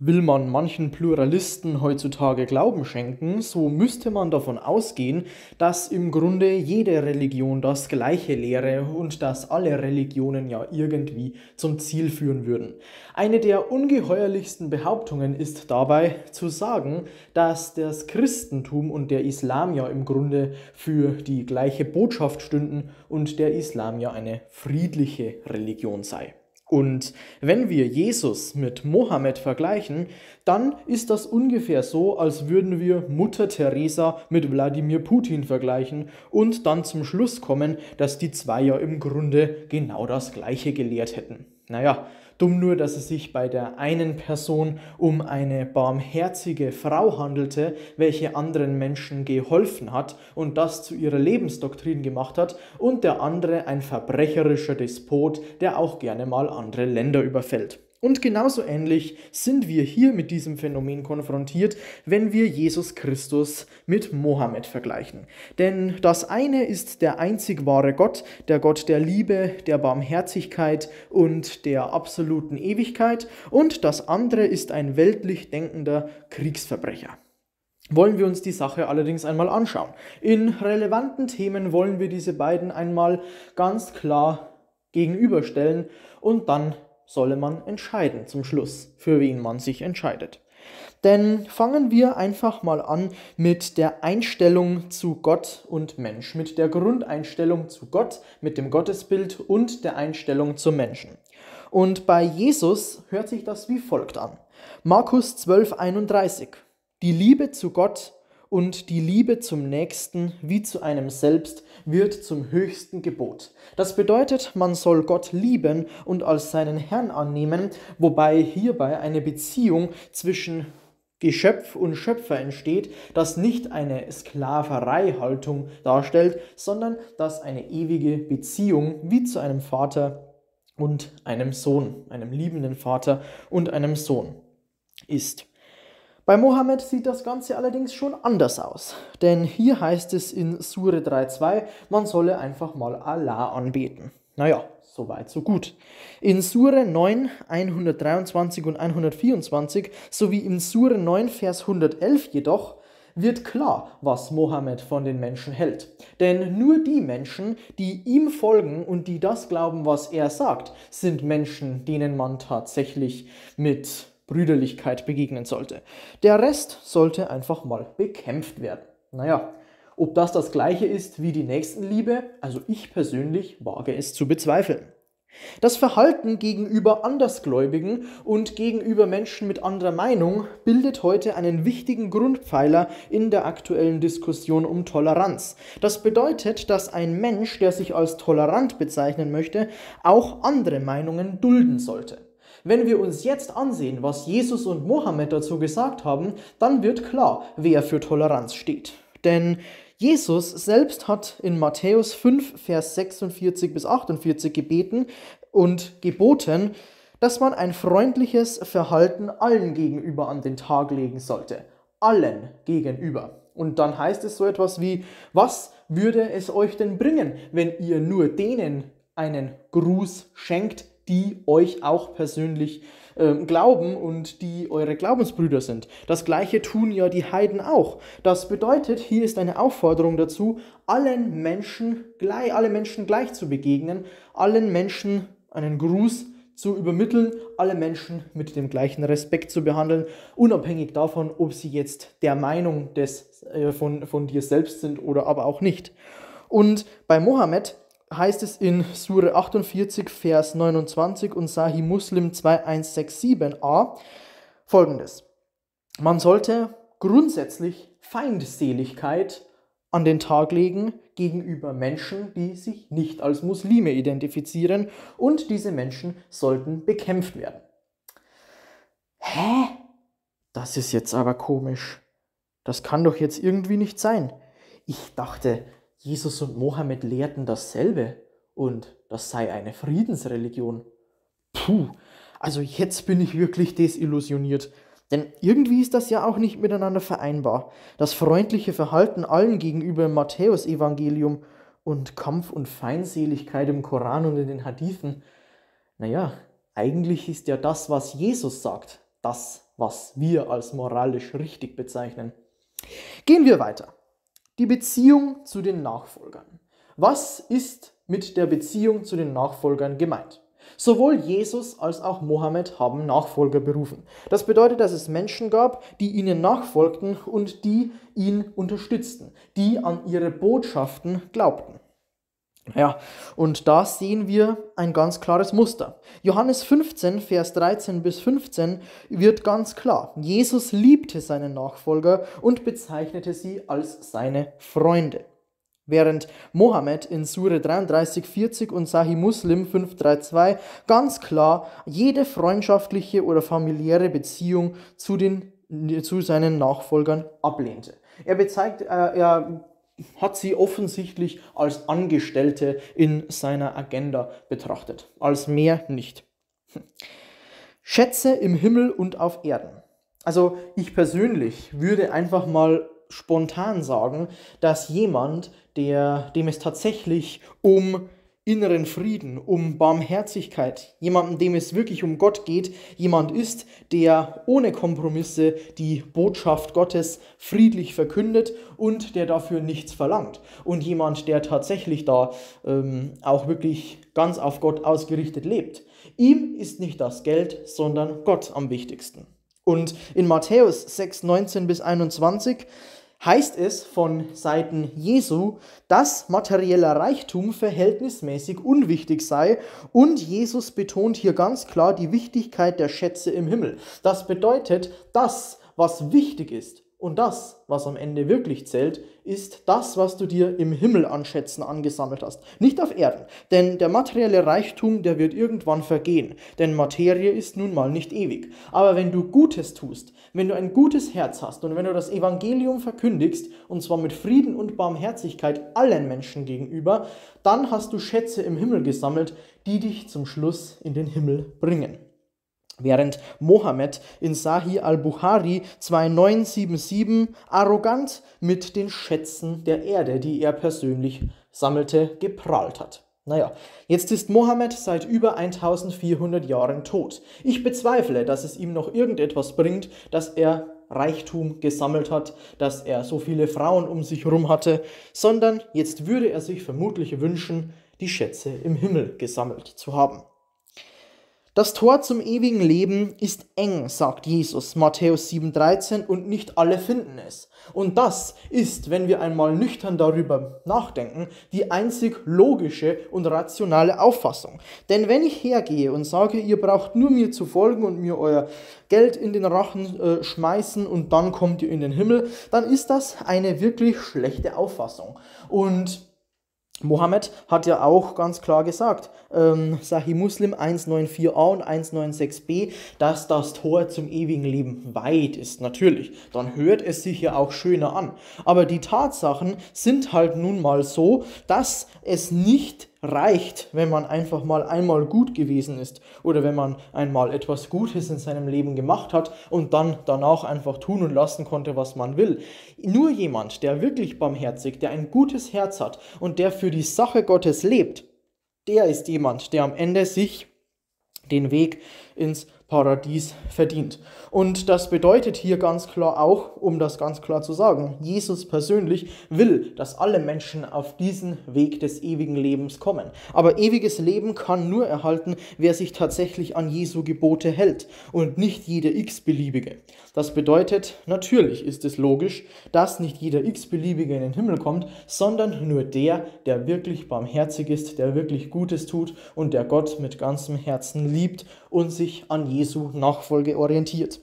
Will man manchen Pluralisten heutzutage Glauben schenken, so müsste man davon ausgehen, dass im Grunde jede Religion das Gleiche lehre und dass alle Religionen ja irgendwie zum Ziel führen würden. Eine der ungeheuerlichsten Behauptungen ist dabei zu sagen, dass das Christentum und der Islam ja im Grunde für die gleiche Botschaft stünden und der Islam ja eine friedliche Religion sei. Und wenn wir Jesus mit Mohammed vergleichen, dann ist das ungefähr so, als würden wir Mutter Teresa mit Wladimir Putin vergleichen und dann zum Schluss kommen, dass die zwei ja im Grunde genau das gleiche gelehrt hätten. Naja, Dumm nur, dass es sich bei der einen Person um eine barmherzige Frau handelte, welche anderen Menschen geholfen hat und das zu ihrer Lebensdoktrin gemacht hat, und der andere ein verbrecherischer Despot, der auch gerne mal andere Länder überfällt. Und genauso ähnlich sind wir hier mit diesem Phänomen konfrontiert, wenn wir Jesus Christus mit Mohammed vergleichen. Denn das eine ist der einzig wahre Gott, der Gott der Liebe, der Barmherzigkeit und der absoluten Ewigkeit, und das andere ist ein weltlich denkender Kriegsverbrecher wollen wir uns die Sache allerdings einmal anschauen. In relevanten Themen wollen wir diese beiden einmal ganz klar gegenüberstellen und dann solle man entscheiden zum Schluss, für wen man sich entscheidet. Denn fangen wir einfach mal an mit der Einstellung zu Gott und Mensch, mit der Grundeinstellung zu Gott, mit dem Gottesbild und der Einstellung zum Menschen. Und bei Jesus hört sich das wie folgt an. Markus 12, 31. Die Liebe zu Gott und die Liebe zum Nächsten wie zu einem selbst wird zum höchsten Gebot. Das bedeutet, man soll Gott lieben und als seinen Herrn annehmen, wobei hierbei eine Beziehung zwischen Geschöpf und Schöpfer entsteht, das nicht eine Sklavereihaltung darstellt, sondern das eine ewige Beziehung wie zu einem Vater und einem Sohn, einem liebenden Vater und einem Sohn ist. Bei Mohammed sieht das Ganze allerdings schon anders aus, denn hier heißt es in Sure 3.2, man solle einfach mal Allah anbeten. Naja, soweit so gut. In Sure 9, 123 und 124 sowie in Sure 9, Vers 111 jedoch wird klar, was Mohammed von den Menschen hält. Denn nur die Menschen, die ihm folgen und die das glauben, was er sagt, sind Menschen, denen man tatsächlich mit Brüderlichkeit begegnen sollte. Der Rest sollte einfach mal bekämpft werden. Naja, ob das das gleiche ist wie die Nächstenliebe, also ich persönlich wage es zu bezweifeln. Das Verhalten gegenüber Andersgläubigen und gegenüber Menschen mit anderer Meinung bildet heute einen wichtigen Grundpfeiler in der aktuellen Diskussion um Toleranz. Das bedeutet, dass ein Mensch, der sich als tolerant bezeichnen möchte, auch andere Meinungen dulden sollte. Wenn wir uns jetzt ansehen, was Jesus und Mohammed dazu gesagt haben, dann wird klar, wer für Toleranz steht. Denn Jesus selbst hat in Matthäus 5, Vers 46 bis 48 gebeten und geboten, dass man ein freundliches Verhalten allen gegenüber an den Tag legen sollte. Allen gegenüber. Und dann heißt es so etwas wie, was würde es euch denn bringen, wenn ihr nur denen einen Gruß schenkt, die euch auch persönlich äh, glauben und die eure Glaubensbrüder sind. Das gleiche tun ja die Heiden auch. Das bedeutet, hier ist eine Aufforderung dazu, allen Menschen gleich, alle Menschen gleich zu begegnen, allen Menschen einen Gruß zu übermitteln, alle Menschen mit dem gleichen Respekt zu behandeln, unabhängig davon, ob sie jetzt der Meinung des, äh, von, von dir selbst sind oder aber auch nicht. Und bei Mohammed heißt es in Sure 48, Vers 29 und Sahih Muslim 2167a folgendes. Man sollte grundsätzlich Feindseligkeit an den Tag legen gegenüber Menschen, die sich nicht als Muslime identifizieren und diese Menschen sollten bekämpft werden. Hä? Das ist jetzt aber komisch. Das kann doch jetzt irgendwie nicht sein. Ich dachte, Jesus und Mohammed lehrten dasselbe und das sei eine Friedensreligion. Puh, also jetzt bin ich wirklich desillusioniert. Denn irgendwie ist das ja auch nicht miteinander vereinbar. Das freundliche Verhalten allen gegenüber im Matthäusevangelium und Kampf und Feindseligkeit im Koran und in den Hadithen. Naja, eigentlich ist ja das, was Jesus sagt, das, was wir als moralisch richtig bezeichnen. Gehen wir weiter. Die Beziehung zu den Nachfolgern. Was ist mit der Beziehung zu den Nachfolgern gemeint? Sowohl Jesus als auch Mohammed haben Nachfolger berufen. Das bedeutet, dass es Menschen gab, die ihnen nachfolgten und die ihn unterstützten, die an ihre Botschaften glaubten. Ja, und da sehen wir ein ganz klares Muster. Johannes 15, Vers 13 bis 15 wird ganz klar. Jesus liebte seine Nachfolger und bezeichnete sie als seine Freunde. Während Mohammed in Sure 33, 40 und Sahih Muslim 532 ganz klar jede freundschaftliche oder familiäre Beziehung zu, den, zu seinen Nachfolgern ablehnte. Er, bezeigt, äh, er hat sie offensichtlich als Angestellte in seiner Agenda betrachtet, als mehr nicht. Schätze im Himmel und auf Erden. Also ich persönlich würde einfach mal spontan sagen, dass jemand, der, dem es tatsächlich um inneren Frieden, um Barmherzigkeit, jemanden, dem es wirklich um Gott geht, jemand ist, der ohne Kompromisse die Botschaft Gottes friedlich verkündet und der dafür nichts verlangt. Und jemand, der tatsächlich da ähm, auch wirklich ganz auf Gott ausgerichtet lebt. Ihm ist nicht das Geld, sondern Gott am wichtigsten. Und in Matthäus 6, 19 bis 21 heißt es von Seiten Jesu, dass materieller Reichtum verhältnismäßig unwichtig sei und Jesus betont hier ganz klar die Wichtigkeit der Schätze im Himmel. Das bedeutet, das, was wichtig ist, und das, was am Ende wirklich zählt, ist das, was du dir im Himmel an Schätzen angesammelt hast. Nicht auf Erden. Denn der materielle Reichtum, der wird irgendwann vergehen. Denn Materie ist nun mal nicht ewig. Aber wenn du Gutes tust, wenn du ein gutes Herz hast und wenn du das Evangelium verkündigst, und zwar mit Frieden und Barmherzigkeit allen Menschen gegenüber, dann hast du Schätze im Himmel gesammelt, die dich zum Schluss in den Himmel bringen. Während Mohammed in Sahih al-Bukhari 2977 arrogant mit den Schätzen der Erde, die er persönlich sammelte, geprahlt hat. Naja, jetzt ist Mohammed seit über 1400 Jahren tot. Ich bezweifle, dass es ihm noch irgendetwas bringt, dass er Reichtum gesammelt hat, dass er so viele Frauen um sich herum hatte, sondern jetzt würde er sich vermutlich wünschen, die Schätze im Himmel gesammelt zu haben. Das Tor zum ewigen Leben ist eng, sagt Jesus, Matthäus 7,13, und nicht alle finden es. Und das ist, wenn wir einmal nüchtern darüber nachdenken, die einzig logische und rationale Auffassung. Denn wenn ich hergehe und sage, ihr braucht nur mir zu folgen und mir euer Geld in den Rachen äh, schmeißen und dann kommt ihr in den Himmel, dann ist das eine wirklich schlechte Auffassung. Und Mohammed hat ja auch ganz klar gesagt, ähm, Sahih Muslim 194a und 196b, dass das Tor zum ewigen Leben weit ist. Natürlich, dann hört es sich ja auch schöner an. Aber die Tatsachen sind halt nun mal so, dass es nicht reicht, wenn man einfach mal einmal gut gewesen ist oder wenn man einmal etwas Gutes in seinem Leben gemacht hat und dann danach einfach tun und lassen konnte, was man will. Nur jemand, der wirklich barmherzig, der ein gutes Herz hat und der für die Sache Gottes lebt, der ist jemand, der am Ende sich den Weg ins Paradies verdient. Und das bedeutet hier ganz klar auch, um das ganz klar zu sagen, Jesus persönlich will, dass alle Menschen auf diesen Weg des ewigen Lebens kommen. Aber ewiges Leben kann nur erhalten, wer sich tatsächlich an Jesu Gebote hält und nicht jeder x-beliebige. Das bedeutet, natürlich ist es logisch, dass nicht jeder x-beliebige in den Himmel kommt, sondern nur der, der wirklich barmherzig ist, der wirklich Gutes tut und der Gott mit ganzem Herzen liebt und sich an Jesus Jesu Nachfolge orientiert.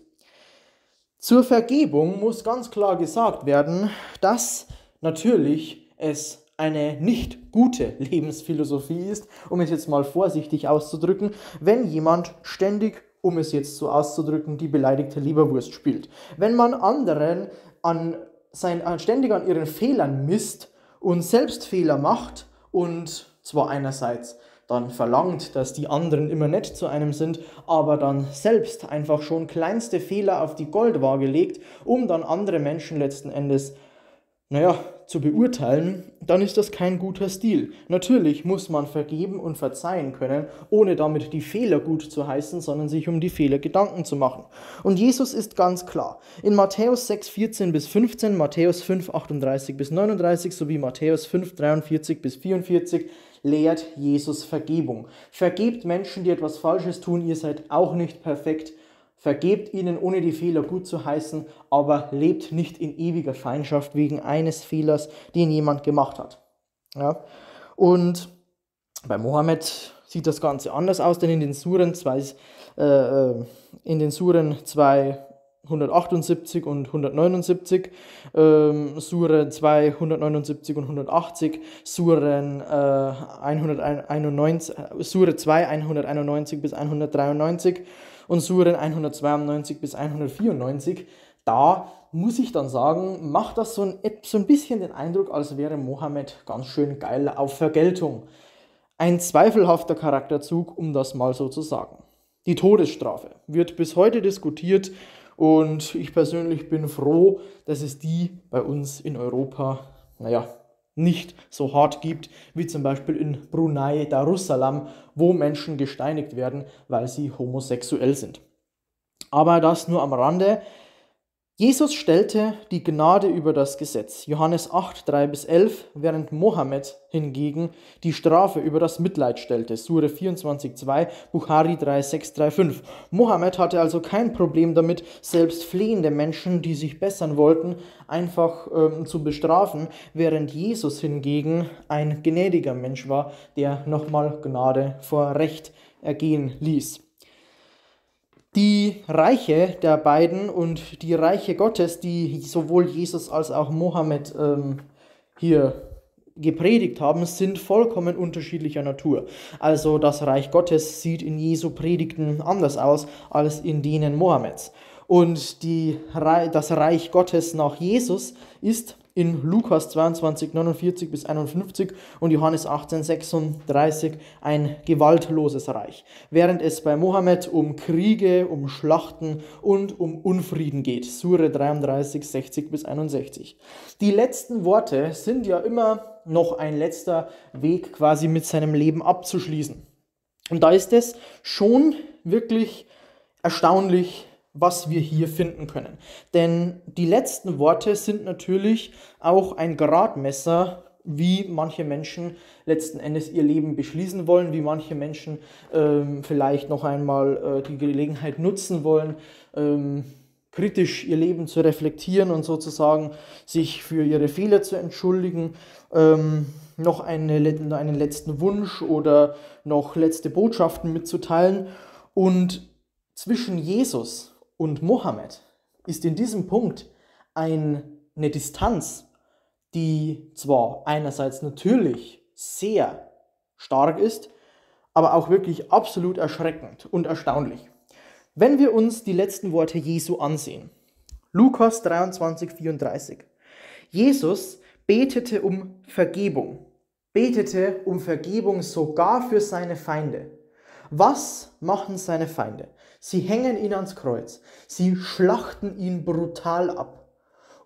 Zur Vergebung muss ganz klar gesagt werden, dass natürlich es eine nicht gute Lebensphilosophie ist, um es jetzt mal vorsichtig auszudrücken, wenn jemand ständig, um es jetzt so auszudrücken, die beleidigte Leberwurst spielt. Wenn man anderen an sein, ständig an ihren Fehlern misst und selbst Fehler macht und zwar einerseits dann verlangt, dass die anderen immer nett zu einem sind, aber dann selbst einfach schon kleinste Fehler auf die Goldwaage legt, um dann andere Menschen letzten Endes naja, zu beurteilen, dann ist das kein guter Stil. Natürlich muss man vergeben und verzeihen können, ohne damit die Fehler gut zu heißen, sondern sich um die Fehler Gedanken zu machen. Und Jesus ist ganz klar. In Matthäus 6, 14 bis 15, Matthäus 5, 38 bis 39 sowie Matthäus 5, 43 bis 44 lehrt Jesus Vergebung. Vergebt Menschen, die etwas Falsches tun, ihr seid auch nicht perfekt. Vergebt ihnen, ohne die Fehler gut zu heißen, aber lebt nicht in ewiger Feindschaft wegen eines Fehlers, den jemand gemacht hat. Ja? Und bei Mohammed sieht das Ganze anders aus, denn in den Suren, zwei, äh, äh in den Suren 278 und 179, ähm, Sure 279 und 180, Suren, äh, 191, Sure 2 191 bis 193 und Suren 192 bis 194, da muss ich dann sagen, macht das so ein, so ein bisschen den Eindruck, als wäre Mohammed ganz schön geil auf Vergeltung. Ein zweifelhafter Charakterzug, um das mal so zu sagen. Die Todesstrafe wird bis heute diskutiert und ich persönlich bin froh, dass es die bei uns in Europa, naja, nicht so hart gibt, wie zum Beispiel in Brunei Darussalam, wo Menschen gesteinigt werden, weil sie homosexuell sind. Aber das nur am Rande. Jesus stellte die Gnade über das Gesetz. Johannes 8, 3 bis 11, während Mohammed hingegen die Strafe über das Mitleid stellte. Sure 24, 2, Bukhari 3, 6, 3, 5. Mohammed hatte also kein Problem damit, selbst flehende Menschen, die sich bessern wollten, einfach ähm, zu bestrafen, während Jesus hingegen ein gnädiger Mensch war, der nochmal Gnade vor Recht ergehen ließ. Die Reiche der beiden und die Reiche Gottes, die sowohl Jesus als auch Mohammed ähm, hier gepredigt haben, sind vollkommen unterschiedlicher Natur. Also das Reich Gottes sieht in Jesu Predigten anders aus als in denen Mohammeds. Und die, das Reich Gottes nach Jesus ist in Lukas 22, 49 bis 51 und Johannes 18, 36 ein gewaltloses Reich, während es bei Mohammed um Kriege, um Schlachten und um Unfrieden geht. Sure 33, 60 bis 61. Die letzten Worte sind ja immer noch ein letzter Weg quasi mit seinem Leben abzuschließen. Und da ist es schon wirklich erstaunlich, was wir hier finden können. Denn die letzten Worte sind natürlich auch ein Gradmesser, wie manche Menschen letzten Endes ihr Leben beschließen wollen, wie manche Menschen ähm, vielleicht noch einmal äh, die Gelegenheit nutzen wollen, ähm, kritisch ihr Leben zu reflektieren und sozusagen sich für ihre Fehler zu entschuldigen, ähm, noch eine, einen letzten Wunsch oder noch letzte Botschaften mitzuteilen. Und zwischen Jesus und Mohammed ist in diesem Punkt eine Distanz, die zwar einerseits natürlich sehr stark ist, aber auch wirklich absolut erschreckend und erstaunlich. Wenn wir uns die letzten Worte Jesu ansehen, Lukas 23, 34. Jesus betete um Vergebung, betete um Vergebung sogar für seine Feinde. Was machen seine Feinde? Sie hängen ihn ans Kreuz. Sie schlachten ihn brutal ab.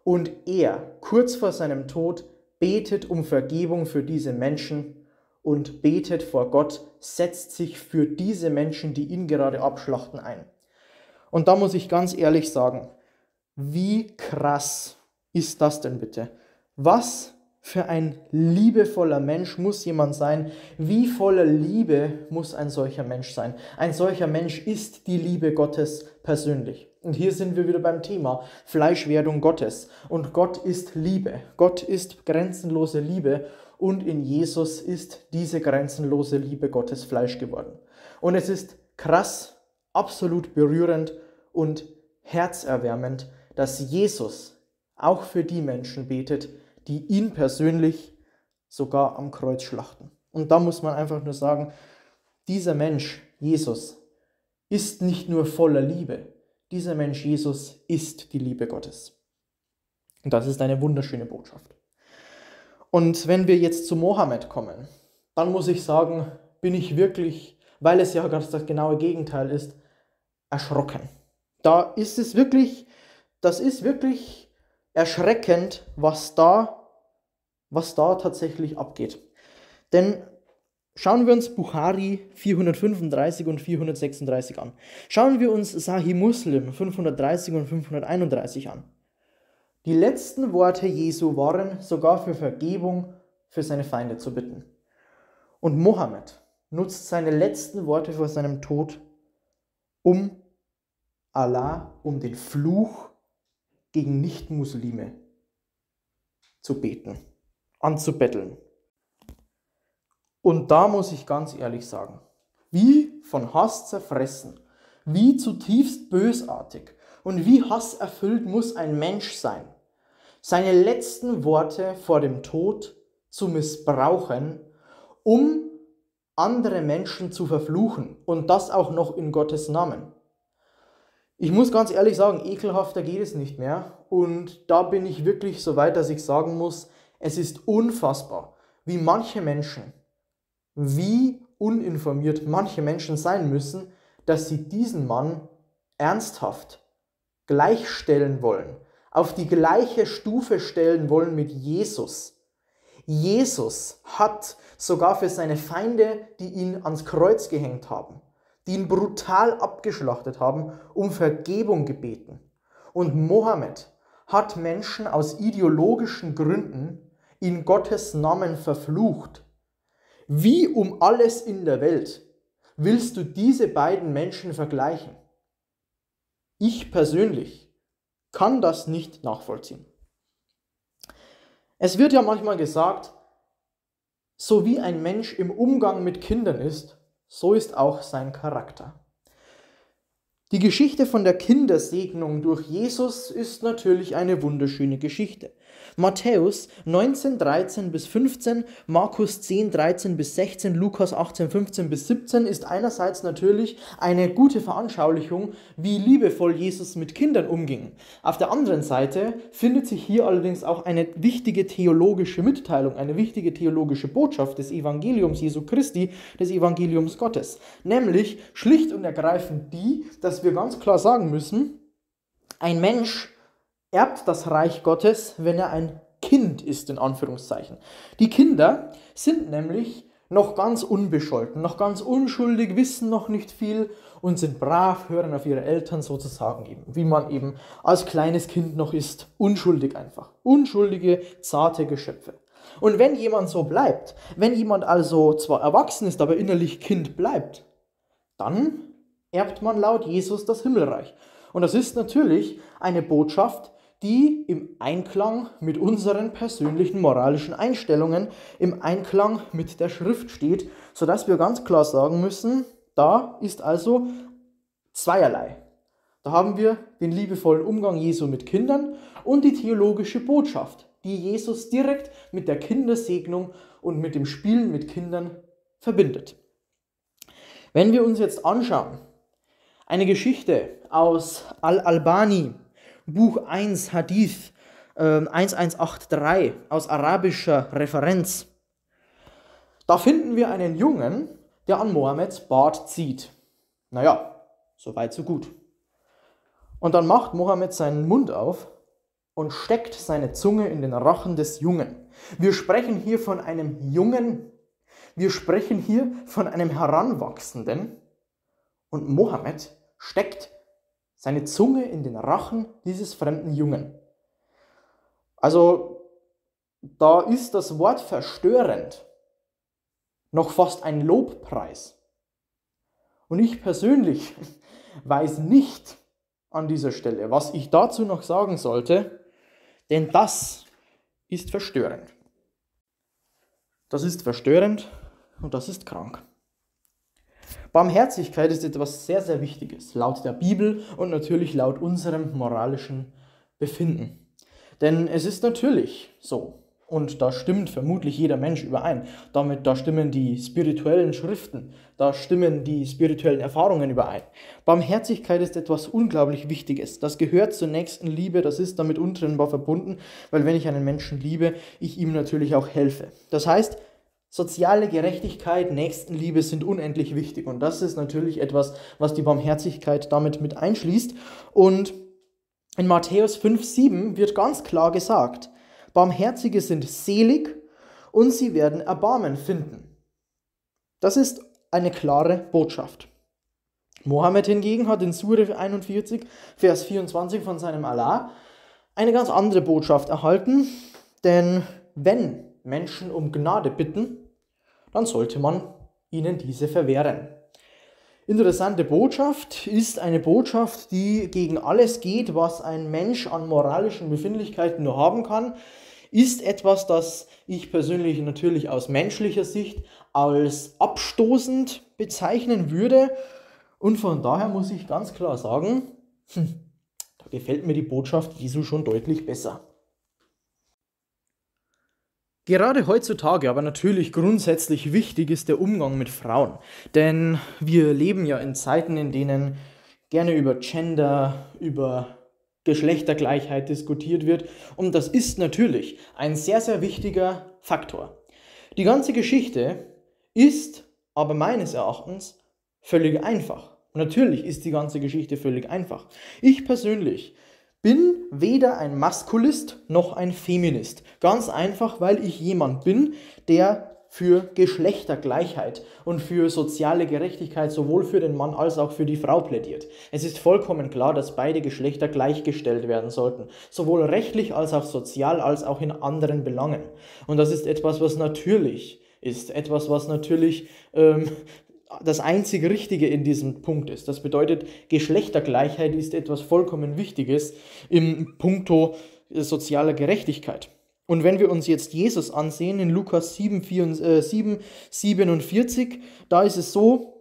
Und er, kurz vor seinem Tod, betet um Vergebung für diese Menschen und betet vor Gott, setzt sich für diese Menschen, die ihn gerade abschlachten, ein. Und da muss ich ganz ehrlich sagen, wie krass ist das denn bitte? Was für ein liebevoller Mensch muss jemand sein? Wie voller Liebe muss ein solcher Mensch sein? Ein solcher Mensch ist die Liebe Gottes persönlich. Und hier sind wir wieder beim Thema Fleischwerdung Gottes. Und Gott ist Liebe. Gott ist grenzenlose Liebe. Und in Jesus ist diese grenzenlose Liebe Gottes Fleisch geworden. Und es ist krass, absolut berührend und herzerwärmend, dass Jesus auch für die Menschen betet, die ihn persönlich sogar am Kreuz schlachten. Und da muss man einfach nur sagen, dieser Mensch, Jesus, ist nicht nur voller Liebe, dieser Mensch, Jesus, ist die Liebe Gottes. Und das ist eine wunderschöne Botschaft. Und wenn wir jetzt zu Mohammed kommen, dann muss ich sagen, bin ich wirklich, weil es ja ganz das genaue Gegenteil ist, erschrocken. Da ist es wirklich, das ist wirklich erschreckend, was da, was da tatsächlich abgeht. Denn schauen wir uns Bukhari 435 und 436 an. Schauen wir uns Sahih Muslim 530 und 531 an. Die letzten Worte Jesu waren sogar für Vergebung für seine Feinde zu bitten. Und Mohammed nutzt seine letzten Worte vor seinem Tod, um Allah, um den Fluch gegen Nichtmuslime zu beten, anzubetteln. Und da muss ich ganz ehrlich sagen, wie von Hass zerfressen, wie zutiefst bösartig und wie hasserfüllt muss ein Mensch sein, seine letzten Worte vor dem Tod zu missbrauchen, um andere Menschen zu verfluchen und das auch noch in Gottes Namen. Ich muss ganz ehrlich sagen, ekelhafter geht es nicht mehr und da bin ich wirklich so weit, dass ich sagen muss, es ist unfassbar, wie manche Menschen, wie uninformiert manche Menschen sein müssen, dass sie diesen Mann ernsthaft gleichstellen wollen, auf die gleiche Stufe stellen wollen mit Jesus. Jesus hat sogar für seine Feinde, die ihn ans Kreuz gehängt haben, die ihn brutal abgeschlachtet haben, um Vergebung gebeten. Und Mohammed hat Menschen aus ideologischen Gründen in Gottes Namen verflucht. Wie um alles in der Welt willst du diese beiden Menschen vergleichen? Ich persönlich kann das nicht nachvollziehen. Es wird ja manchmal gesagt, so wie ein Mensch im Umgang mit Kindern ist, so ist auch sein Charakter. Die Geschichte von der Kindersegnung durch Jesus ist natürlich eine wunderschöne Geschichte. Matthäus 19, 13 bis 15, Markus 10, 13 bis 16, Lukas 18, 15 bis 17 ist einerseits natürlich eine gute Veranschaulichung, wie liebevoll Jesus mit Kindern umging. Auf der anderen Seite findet sich hier allerdings auch eine wichtige theologische Mitteilung, eine wichtige theologische Botschaft des Evangeliums Jesu Christi, des Evangeliums Gottes. Nämlich schlicht und ergreifend die, dass wir ganz klar sagen müssen, ein Mensch erbt das Reich Gottes, wenn er ein Kind ist, in Anführungszeichen. Die Kinder sind nämlich noch ganz unbescholten, noch ganz unschuldig, wissen noch nicht viel und sind brav, hören auf ihre Eltern sozusagen eben, wie man eben als kleines Kind noch ist. Unschuldig einfach. Unschuldige, zarte Geschöpfe. Und wenn jemand so bleibt, wenn jemand also zwar erwachsen ist, aber innerlich Kind bleibt, dann erbt man laut Jesus das Himmelreich. Und das ist natürlich eine Botschaft, die im Einklang mit unseren persönlichen moralischen Einstellungen, im Einklang mit der Schrift steht, sodass wir ganz klar sagen müssen, da ist also zweierlei. Da haben wir den liebevollen Umgang Jesu mit Kindern und die theologische Botschaft, die Jesus direkt mit der Kindersegnung und mit dem Spielen mit Kindern verbindet. Wenn wir uns jetzt anschauen, eine Geschichte aus Al-Albani, Buch 1 Hadith äh, 1183 aus arabischer Referenz. Da finden wir einen Jungen, der an Mohammeds Bart zieht. Naja, so weit, so gut. Und dann macht Mohammed seinen Mund auf und steckt seine Zunge in den Rachen des Jungen. Wir sprechen hier von einem Jungen, wir sprechen hier von einem Heranwachsenden und Mohammed steckt seine Zunge in den Rachen dieses fremden Jungen. Also da ist das Wort verstörend noch fast ein Lobpreis. Und ich persönlich weiß nicht an dieser Stelle, was ich dazu noch sagen sollte, denn das ist verstörend. Das ist verstörend und das ist krank. Barmherzigkeit ist etwas sehr, sehr Wichtiges, laut der Bibel und natürlich laut unserem moralischen Befinden. Denn es ist natürlich so, und da stimmt vermutlich jeder Mensch überein. Damit, da stimmen die spirituellen Schriften, da stimmen die spirituellen Erfahrungen überein. Barmherzigkeit ist etwas unglaublich Wichtiges. Das gehört zur nächsten Liebe, das ist damit untrennbar verbunden, weil wenn ich einen Menschen liebe, ich ihm natürlich auch helfe. Das heißt, Soziale Gerechtigkeit, Nächstenliebe sind unendlich wichtig und das ist natürlich etwas, was die Barmherzigkeit damit mit einschließt. Und In Matthäus 5,7 wird ganz klar gesagt, Barmherzige sind selig und sie werden Erbarmen finden. Das ist eine klare Botschaft. Mohammed hingegen hat in Surah 41, Vers 24 von seinem Allah eine ganz andere Botschaft erhalten, denn wenn Menschen um Gnade bitten, dann sollte man ihnen diese verwehren. Interessante Botschaft ist eine Botschaft, die gegen alles geht, was ein Mensch an moralischen Befindlichkeiten nur haben kann, ist etwas, das ich persönlich natürlich aus menschlicher Sicht als abstoßend bezeichnen würde. Und von daher muss ich ganz klar sagen, hm, da gefällt mir die Botschaft Jesu schon deutlich besser. Gerade heutzutage, aber natürlich grundsätzlich wichtig ist der Umgang mit Frauen. Denn wir leben ja in Zeiten, in denen gerne über Gender, über Geschlechtergleichheit diskutiert wird. Und das ist natürlich ein sehr, sehr wichtiger Faktor. Die ganze Geschichte ist aber meines Erachtens völlig einfach. natürlich ist die ganze Geschichte völlig einfach. Ich persönlich bin weder ein Maskulist noch ein Feminist. Ganz einfach, weil ich jemand bin, der für Geschlechtergleichheit und für soziale Gerechtigkeit sowohl für den Mann als auch für die Frau plädiert. Es ist vollkommen klar, dass beide Geschlechter gleichgestellt werden sollten, sowohl rechtlich als auch sozial als auch in anderen Belangen. Und das ist etwas, was natürlich ist, etwas, was natürlich ähm, das einzig Richtige in diesem Punkt ist. Das bedeutet, Geschlechtergleichheit ist etwas vollkommen Wichtiges im Punkto sozialer Gerechtigkeit. Und wenn wir uns jetzt Jesus ansehen in Lukas 7, 7 47, da ist es so,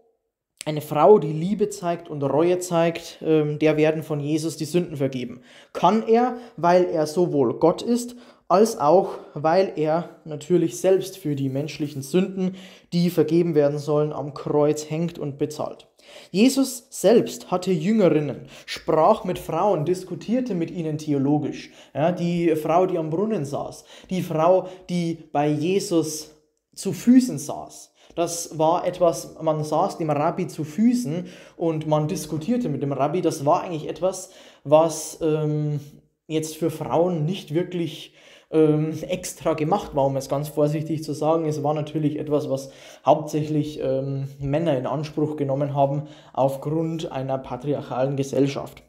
eine Frau, die Liebe zeigt und Reue zeigt, ähm, der werden von Jesus die Sünden vergeben. Kann er, weil er sowohl Gott ist, als auch, weil er natürlich selbst für die menschlichen Sünden, die vergeben werden sollen, am Kreuz hängt und bezahlt. Jesus selbst hatte Jüngerinnen, sprach mit Frauen, diskutierte mit ihnen theologisch. Ja, die Frau, die am Brunnen saß, die Frau, die bei Jesus zu Füßen saß. Das war etwas, man saß dem Rabbi zu Füßen und man diskutierte mit dem Rabbi. Das war eigentlich etwas, was ähm, jetzt für Frauen nicht wirklich ähm, extra gemacht war, um es ganz vorsichtig zu sagen. Es war natürlich etwas, was hauptsächlich ähm, Männer in Anspruch genommen haben aufgrund einer patriarchalen Gesellschaft.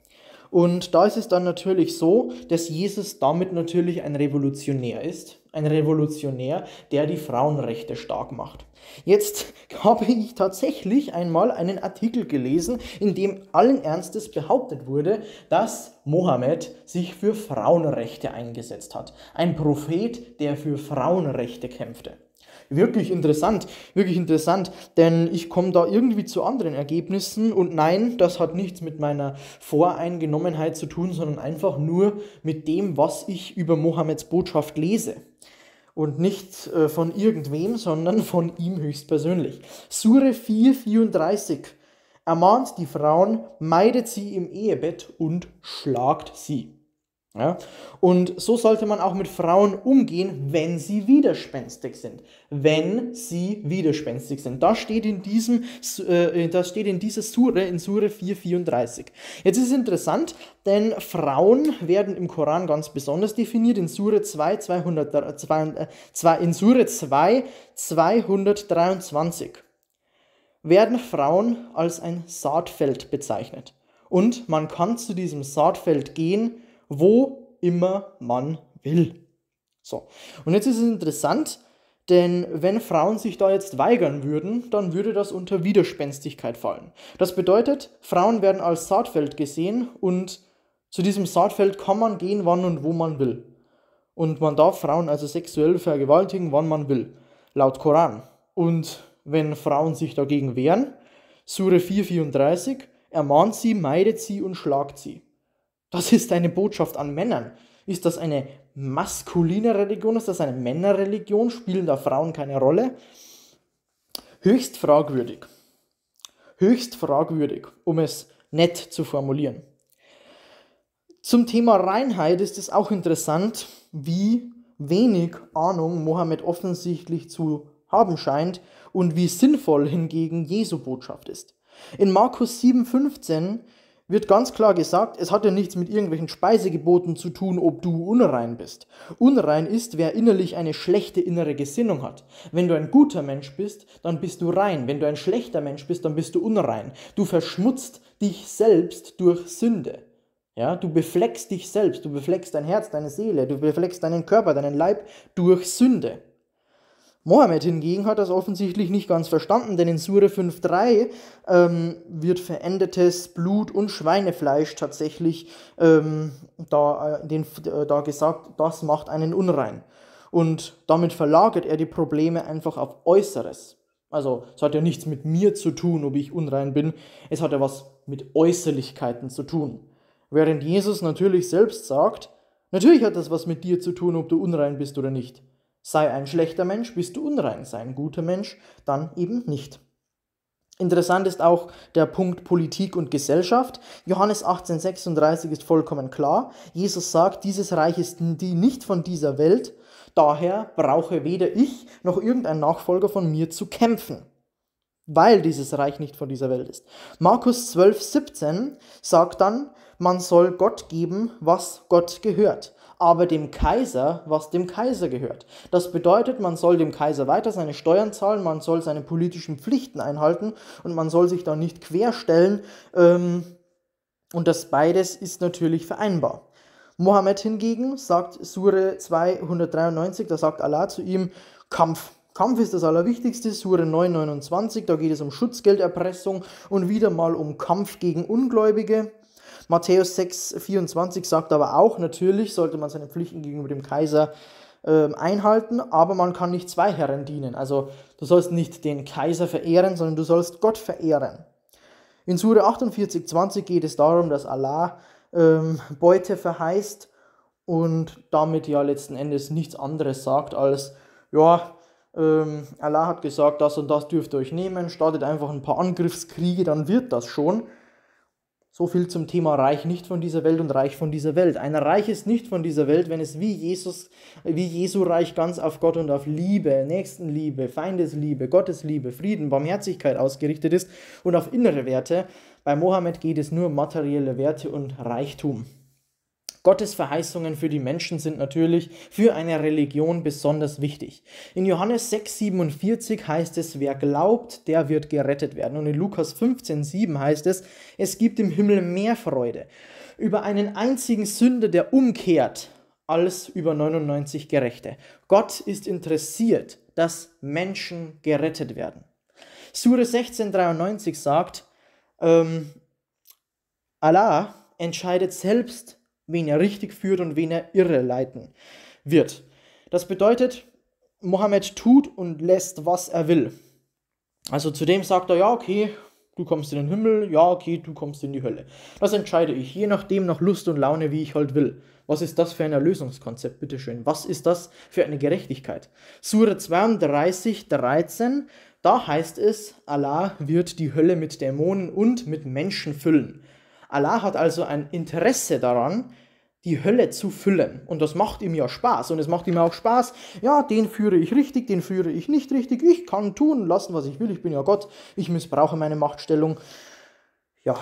Und da ist es dann natürlich so, dass Jesus damit natürlich ein Revolutionär ist. Ein Revolutionär, der die Frauenrechte stark macht. Jetzt habe ich tatsächlich einmal einen Artikel gelesen, in dem allen Ernstes behauptet wurde, dass Mohammed sich für Frauenrechte eingesetzt hat. Ein Prophet, der für Frauenrechte kämpfte wirklich interessant, wirklich interessant, denn ich komme da irgendwie zu anderen Ergebnissen und nein, das hat nichts mit meiner Voreingenommenheit zu tun, sondern einfach nur mit dem, was ich über Mohammeds Botschaft lese. Und nicht äh, von irgendwem, sondern von ihm höchstpersönlich. Sure 4, 34 ermahnt die Frauen, meidet sie im Ehebett und schlagt sie. Ja? Und so sollte man auch mit Frauen umgehen, wenn sie widerspenstig sind. Wenn sie widerspenstig sind. Das steht in, diesem, äh, das steht in dieser Sure, in Sure 4,34. Jetzt ist es interessant, denn Frauen werden im Koran ganz besonders definiert. In Sure 2, 200, äh, in Sure 2 223 werden Frauen als ein Saatfeld bezeichnet. Und man kann zu diesem Saatfeld gehen, wo immer man will. So, und jetzt ist es interessant, denn wenn Frauen sich da jetzt weigern würden, dann würde das unter Widerspenstigkeit fallen. Das bedeutet, Frauen werden als Saatfeld gesehen und zu diesem Saatfeld kann man gehen, wann und wo man will. Und man darf Frauen also sexuell vergewaltigen, wann man will, laut Koran. Und wenn Frauen sich dagegen wehren, Sure 4,34, ermahnt sie, meidet sie und schlagt sie. Das ist eine Botschaft an Männern. Ist das eine maskuline Religion? Ist das eine Männerreligion? Spielen da Frauen keine Rolle? Höchst fragwürdig. Höchst fragwürdig, um es nett zu formulieren. Zum Thema Reinheit ist es auch interessant, wie wenig Ahnung Mohammed offensichtlich zu haben scheint und wie sinnvoll hingegen Jesu Botschaft ist. In Markus 7,15 wird ganz klar gesagt, es hat ja nichts mit irgendwelchen Speisegeboten zu tun, ob du unrein bist. Unrein ist, wer innerlich eine schlechte innere Gesinnung hat. Wenn du ein guter Mensch bist, dann bist du rein. Wenn du ein schlechter Mensch bist, dann bist du unrein. Du verschmutzt dich selbst durch Sünde. Ja, du befleckst dich selbst, du befleckst dein Herz, deine Seele, du befleckst deinen Körper, deinen Leib durch Sünde. Mohammed hingegen hat das offensichtlich nicht ganz verstanden, denn in Sure 5.3 ähm, wird verendetes Blut und Schweinefleisch tatsächlich ähm, da, äh, den, äh, da gesagt, das macht einen unrein. Und damit verlagert er die Probleme einfach auf Äußeres. Also es hat ja nichts mit mir zu tun, ob ich unrein bin, es hat ja was mit Äußerlichkeiten zu tun. Während Jesus natürlich selbst sagt, natürlich hat das was mit dir zu tun, ob du unrein bist oder nicht. Sei ein schlechter Mensch, bist du unrein. Sei ein guter Mensch, dann eben nicht. Interessant ist auch der Punkt Politik und Gesellschaft. Johannes 18,36 ist vollkommen klar. Jesus sagt, dieses Reich ist die nicht von dieser Welt, daher brauche weder ich noch irgendein Nachfolger von mir zu kämpfen, weil dieses Reich nicht von dieser Welt ist. Markus 12,17 sagt dann, man soll Gott geben, was Gott gehört aber dem Kaiser, was dem Kaiser gehört. Das bedeutet, man soll dem Kaiser weiter seine Steuern zahlen, man soll seine politischen Pflichten einhalten und man soll sich da nicht querstellen. Ähm, und das beides ist natürlich vereinbar. Mohammed hingegen sagt Sure 293, da sagt Allah zu ihm, Kampf. Kampf ist das Allerwichtigste, Sure 929, da geht es um Schutzgelderpressung und wieder mal um Kampf gegen Ungläubige. Matthäus 6, 24 sagt aber auch, natürlich sollte man seine Pflichten gegenüber dem Kaiser äh, einhalten, aber man kann nicht zwei Herren dienen. Also du sollst nicht den Kaiser verehren, sondern du sollst Gott verehren. In Sure 48, 20 geht es darum, dass Allah ähm, Beute verheißt und damit ja letzten Endes nichts anderes sagt als, ja, ähm, Allah hat gesagt, das und das dürft ihr euch nehmen, startet einfach ein paar Angriffskriege, dann wird das schon. So viel zum Thema Reich nicht von dieser Welt und Reich von dieser Welt. Ein Reich ist nicht von dieser Welt, wenn es wie Jesus, wie Jesu Reich ganz auf Gott und auf Liebe, Nächstenliebe, Feindesliebe, Gottesliebe, Frieden, Barmherzigkeit ausgerichtet ist und auf innere Werte. Bei Mohammed geht es nur um materielle Werte und Reichtum. Gottes Verheißungen für die Menschen sind natürlich für eine Religion besonders wichtig. In Johannes 6,47 heißt es, wer glaubt, der wird gerettet werden. Und in Lukas 15,7 heißt es, es gibt im Himmel mehr Freude über einen einzigen Sünder, der umkehrt, als über 99 Gerechte. Gott ist interessiert, dass Menschen gerettet werden. Sure 16,93 sagt, ähm, Allah entscheidet selbst, wen er richtig führt und wen er irre leiten wird. Das bedeutet, Mohammed tut und lässt, was er will. Also zudem sagt er, ja, okay, du kommst in den Himmel, ja, okay, du kommst in die Hölle. Das entscheide ich, je nachdem nach Lust und Laune, wie ich halt will. Was ist das für ein Erlösungskonzept, bitteschön? Was ist das für eine Gerechtigkeit? Sura 32, 13, da heißt es, Allah wird die Hölle mit Dämonen und mit Menschen füllen. Allah hat also ein Interesse daran, die Hölle zu füllen. Und das macht ihm ja Spaß. Und es macht ihm auch Spaß, ja, den führe ich richtig, den führe ich nicht richtig. Ich kann tun lassen, was ich will. Ich bin ja Gott. Ich missbrauche meine Machtstellung. Ja.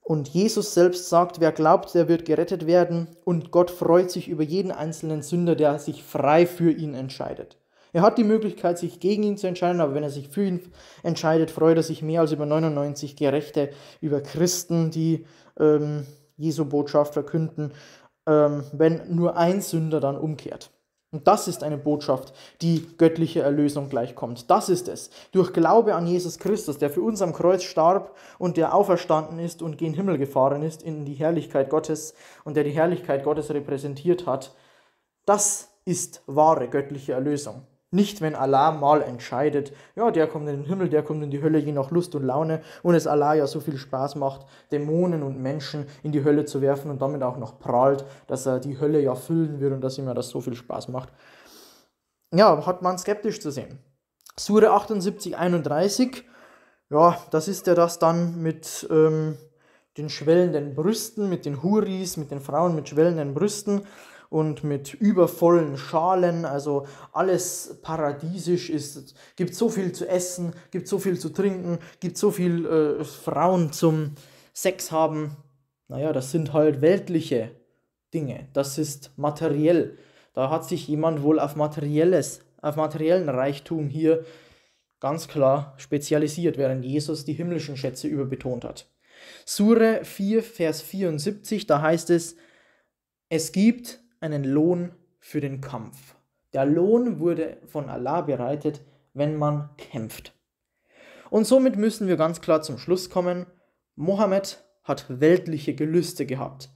Und Jesus selbst sagt, wer glaubt, der wird gerettet werden. Und Gott freut sich über jeden einzelnen Sünder, der sich frei für ihn entscheidet. Er hat die Möglichkeit, sich gegen ihn zu entscheiden, aber wenn er sich für ihn entscheidet, freut er sich mehr als über 99 Gerechte, über Christen, die ähm, Jesu Botschaft verkünden, ähm, wenn nur ein Sünder dann umkehrt. Und das ist eine Botschaft, die göttliche Erlösung gleichkommt. Das ist es. Durch Glaube an Jesus Christus, der für uns am Kreuz starb und der auferstanden ist und gen Himmel gefahren ist in die Herrlichkeit Gottes und der die Herrlichkeit Gottes repräsentiert hat. Das ist wahre göttliche Erlösung. Nicht, wenn Allah mal entscheidet, ja, der kommt in den Himmel, der kommt in die Hölle, je nach Lust und Laune, und es Allah ja so viel Spaß macht, Dämonen und Menschen in die Hölle zu werfen und damit auch noch prahlt, dass er die Hölle ja füllen wird und dass ihm ja das so viel Spaß macht. Ja, hat man skeptisch zu sehen. Sure 78, 31, ja, das ist ja das dann mit ähm, den schwellenden Brüsten, mit den Huris, mit den Frauen mit schwellenden Brüsten und mit übervollen Schalen, also alles paradiesisch ist, gibt so viel zu essen, gibt so viel zu trinken, gibt so viel äh, Frauen zum Sex haben, naja, das sind halt weltliche Dinge. Das ist materiell. Da hat sich jemand wohl auf materielles, auf materiellen Reichtum hier ganz klar spezialisiert, während Jesus die himmlischen Schätze überbetont hat. Sure 4, Vers 74, da heißt es, es gibt einen Lohn für den Kampf. Der Lohn wurde von Allah bereitet, wenn man kämpft. Und somit müssen wir ganz klar zum Schluss kommen, Mohammed hat weltliche Gelüste gehabt.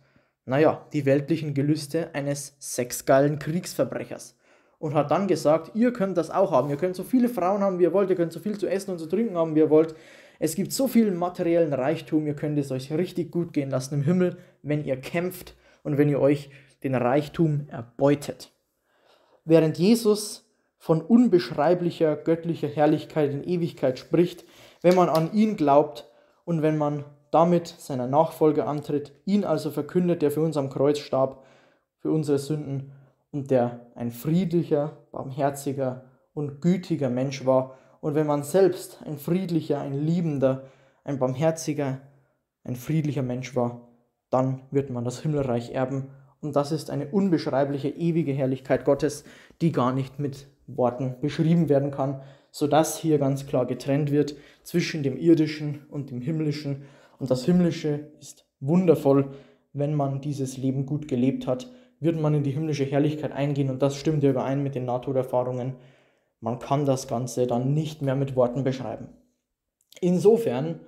Naja, die weltlichen Gelüste eines sexgeilen Kriegsverbrechers. Und hat dann gesagt, ihr könnt das auch haben. Ihr könnt so viele Frauen haben, wie ihr wollt. Ihr könnt so viel zu essen und zu trinken haben, wie ihr wollt. Es gibt so viel materiellen Reichtum. Ihr könnt es euch richtig gut gehen lassen im Himmel, wenn ihr kämpft und wenn ihr euch den Reichtum erbeutet. Während Jesus von unbeschreiblicher göttlicher Herrlichkeit in Ewigkeit spricht, wenn man an ihn glaubt und wenn man damit seiner Nachfolge antritt, ihn also verkündet, der für uns am Kreuz starb, für unsere Sünden und der ein friedlicher, barmherziger und gütiger Mensch war. Und wenn man selbst ein friedlicher, ein liebender, ein barmherziger, ein friedlicher Mensch war, dann wird man das Himmelreich erben. Und das ist eine unbeschreibliche, ewige Herrlichkeit Gottes, die gar nicht mit Worten beschrieben werden kann, sodass hier ganz klar getrennt wird zwischen dem irdischen und dem himmlischen und das Himmlische ist wundervoll. Wenn man dieses Leben gut gelebt hat, wird man in die himmlische Herrlichkeit eingehen und das stimmt ja überein mit den Nahtoderfahrungen. Man kann das Ganze dann nicht mehr mit Worten beschreiben. Insofern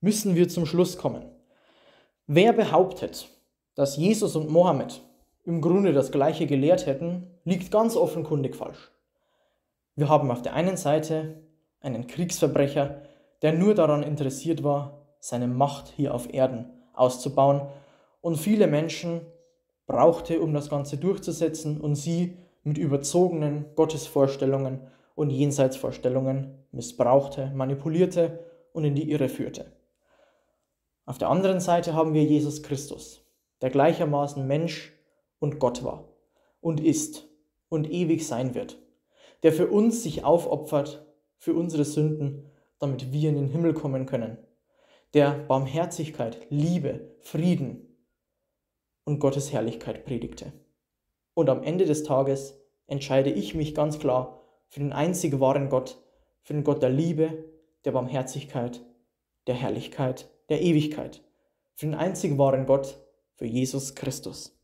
müssen wir zum Schluss kommen. Wer behauptet, dass Jesus und Mohammed im Grunde das gleiche gelehrt hätten, liegt ganz offenkundig falsch. Wir haben auf der einen Seite einen Kriegsverbrecher, der nur daran interessiert war, seine Macht hier auf Erden auszubauen und viele Menschen brauchte, um das Ganze durchzusetzen und sie mit überzogenen Gottesvorstellungen und Jenseitsvorstellungen missbrauchte, manipulierte und in die Irre führte. Auf der anderen Seite haben wir Jesus Christus, der gleichermaßen Mensch und Gott war und ist und ewig sein wird, der für uns sich aufopfert, für unsere Sünden, damit wir in den Himmel kommen können der Barmherzigkeit, Liebe, Frieden und Gottes Herrlichkeit predigte. Und am Ende des Tages entscheide ich mich ganz klar für den einzig wahren Gott, für den Gott der Liebe, der Barmherzigkeit, der Herrlichkeit, der Ewigkeit, für den einzig wahren Gott, für Jesus Christus.